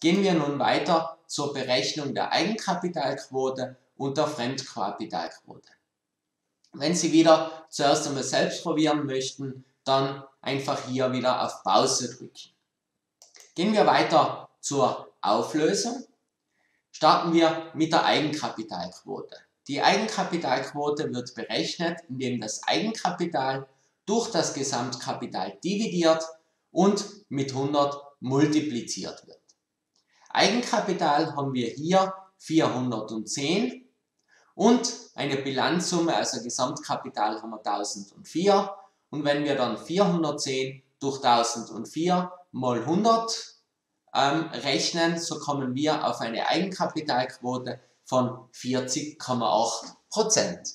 Gehen wir nun weiter zur Berechnung der Eigenkapitalquote und der Fremdkapitalquote. Wenn Sie wieder zuerst einmal selbst probieren möchten, dann einfach hier wieder auf Pause drücken. Gehen wir weiter zur Auflösung. Starten wir mit der Eigenkapitalquote. Die Eigenkapitalquote wird berechnet, indem das Eigenkapital durch das Gesamtkapital dividiert und mit 100 multipliziert wird. Eigenkapital haben wir hier 410 und eine Bilanzsumme, also Gesamtkapital haben wir 1004 und wenn wir dann 410 durch 1004 mal 100 ähm, rechnen, so kommen wir auf eine Eigenkapitalquote von 40,8 Prozent.